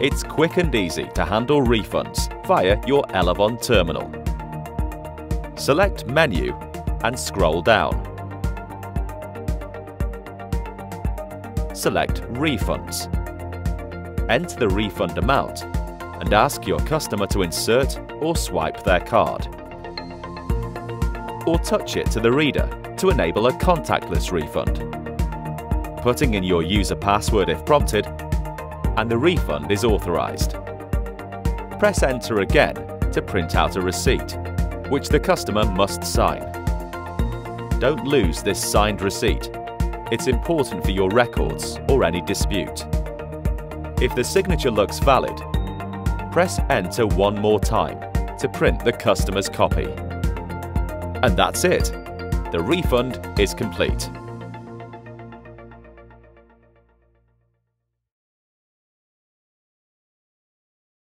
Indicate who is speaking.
Speaker 1: It's quick and easy to handle refunds via your Elavon terminal. Select Menu and scroll down. Select Refunds. Enter the refund amount and ask your customer to insert or swipe their card. Or touch it to the reader to enable a contactless refund. Putting in your user password if prompted, and the refund is authorized. Press Enter again to print out a receipt, which the customer must sign. Don't lose this signed receipt. It's important for your records or any dispute. If the signature looks valid, press Enter one more time to print the customer's copy. And that's it. The refund is complete.